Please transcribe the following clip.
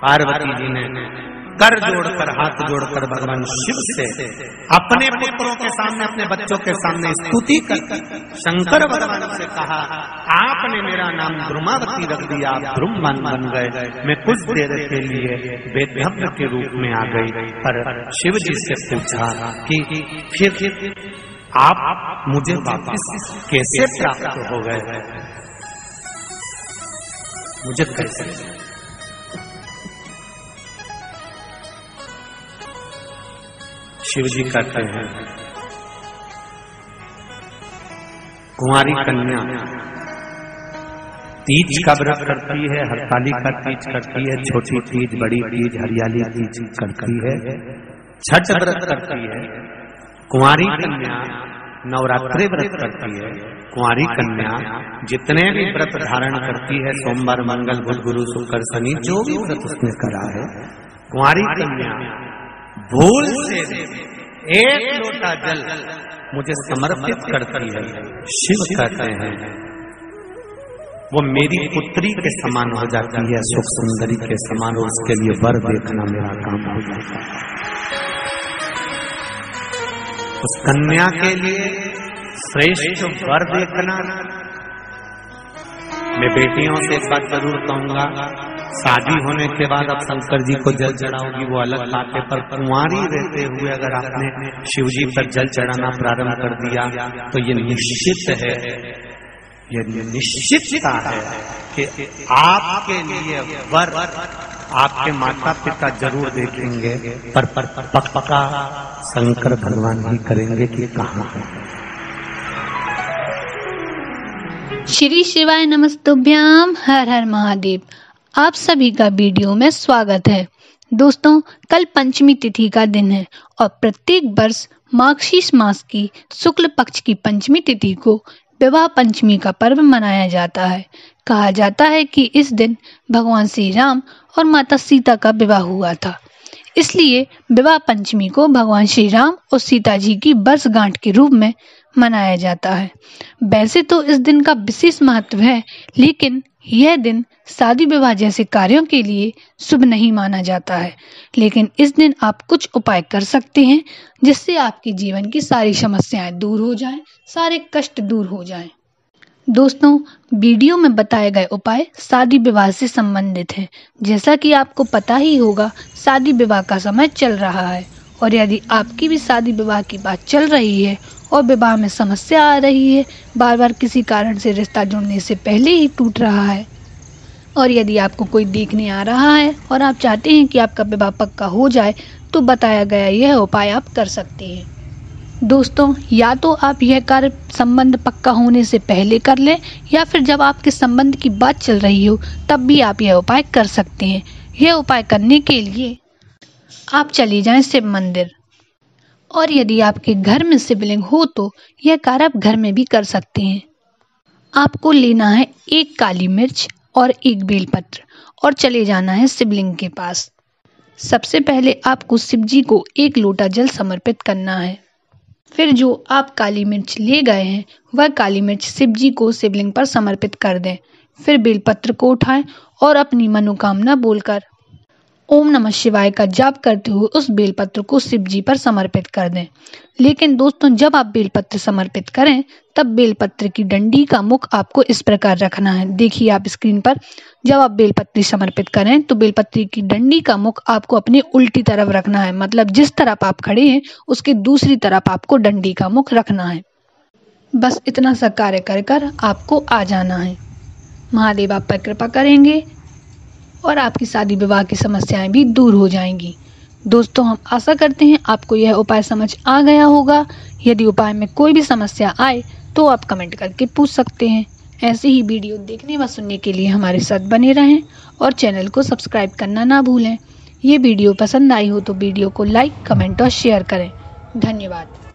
पार्वती जी ने कर जोड़कर, हाथ जोड़कर भगवान शिव से अपने पुत्रों के सामने, अपने बच्चों के सामने स्तुति कर शंकर भगवान से कहा, आपने मेरा नाम ध्रुमावती रख दिया, आप ध्रुम बन गए। मैं कुछ देर के लिए वेदभ्य के रूप में आ गई, पर शिव जी से पूछा कि फिर आप मुझे वापस कैसे प्राप्त हो गए? मुझे कैसे शिव जी कहते हैं, कुंवारी कन्या, तीज का व्रत करती है, हरताली का तीज करती है, छोटी तीज, बड़ी तीज, हरियाली तीज करती है, छठ व्रत करती है, कुंवारी कन्या नवरात्रि व्रत करती है। कुंवारी कन्या जितने भी व्रत धारण करती है सोमवार मंगल बुध गुरु शुक्र शनि जो भी व्रत उसने करा है कुंवारी कन्या भूल से एक लोटा जल मुझे समर्पित करती है। शिव कहते हैं वो मेरी पुत्री के समान हो जाती है सुख सुंदरी के समान उसके लिए वर देखना मेरा काम हो जाता है। उस कन्या के लिए श्रेष्ठ वर देखना। मैं बेटियों से एक बात ज़रूर कहूँगा। शादी होने के बाद अब शंकर जी को जल चढ़ाओगी, वो अलग बात है, पर कुंवारी रहते हुए अगर आपने शिव जी पर जल चढ़ाना प्रारंभ कर दिया तो ये निश्चित है, ये निश्चितता है कि आपके लिए वर आपके माता पिता ज़रूर देखेंगे, पर पर पक्का शंकर भगवान ही करेंगे कि कहाँ श्री शिवाय नमस्तुभ्याम, हर हर महादेव। आप सभी का वीडियो में स्वागत है। दोस्तों, कल पंचमी तिथि का दिन है और प्रत्येक वर्ष मार्गशीर्ष मास की शुक्ल पक्ष की पंचमी तिथि को विवाह पंचमी का पर्व मनाया जाता है। कहा जाता है कि इस दिन भगवान श्री राम और माता सीता का विवाह हुआ था। इसलिए विवाह पंचमी को भगवान श्री राम और सीता जी की वर्षगांठ के रूप में मनाया जाता है। वैसे तो इस दिन का विशेष महत्व है लेकिन यह दिन शादी विवाह जैसे कार्यों के लिए शुभ नहीं माना जाता है। लेकिन इस दिन आप कुछ उपाय कर सकते हैं जिससे आपके जीवन की सारी समस्याएँ दूर हो जाएँ, सारे कष्ट दूर हो जाएँ। दोस्तों वीडियो में बताए गए उपाय शादी विवाह से संबंधित हैं। जैसा कि आपको पता ही होगा शादी विवाह का समय चल रहा है और यदि आपकी भी शादी विवाह की बात चल रही है और विवाह में समस्या आ रही है। बार बार किसी कारण से रिश्ता जुड़ने से पहले ही टूट रहा है। और यदि आपको कोई देखने आ रहा है और आप चाहते हैं कि आपका विवाह पक्का हो जाए तो बताया गया यह उपाय आप कर सकते हैं। दोस्तों, या तो आप यह कार्य संबंध पक्का होने से पहले कर लें, या फिर जब आपके संबंध की बात चल रही हो, तब भी आप यह उपाय कर सकते हैं। यह उपाय करने के लिए आप चले जाएँ शिव मंदिर। और यदि आपके घर में शिवलिंग हो तो यह कार्य आप घर में भी कर सकते हैं। आपको लेना है एक काली मिर्च और एक बेलपत्र और चले जाना है शिवलिंग के पास। सबसे पहले आपको शिव जी को एक लोटा जल समर्पित करना है। फिर जो आप काली मिर्च ले गए हैं, वह काली मिर्च शिव जी को शिवलिंग पर समर्पित कर दें। फिर बेलपत्र को उठाएँ और अपनी मनोकामना बोलकर ओम नमः शिवाय का जाप करते हुए उस बेलपत्र को शिव जी पर समर्पित कर दें। लेकिन दोस्तों, जब आप बेलपत्र समर्पित करें, तब बेलपत्र की डंडी का मुख आपको इस प्रकार रखना है। देखिए आप स्क्रीन पर, जब आप बेलपत्री समर्पित करें तो बेलपत्री की डंडी का मुख आपको अपनी उल्टी तरफ़ रखना है। मतलब जिस तरफ़ आप खड़े हैं, उसके दूसरी तरफ़ आपको डंडी का मुख रखना है। बस इतना सा कार्य कर कर आपको आ जाना है। महादेव आप पर कृपा करेंगे। और आपकी शादी विवाह की समस्याएँ भी दूर हो जाएँगी। दोस्तों, हम आशा करते हैं आपको यह उपाय समझ आ गया होगा। यदि उपाय में कोई भी समस्या आए तो आप कमेंट करके पूछ सकते हैं। ऐसे ही वीडियो देखने व सुनने के लिए हमारे साथ बने रहें और चैनल को सब्सक्राइब करना ना भूलें। ये वीडियो पसंद आई हो तो वीडियो को लाइक, कमेंट और शेयर करें। धन्यवाद।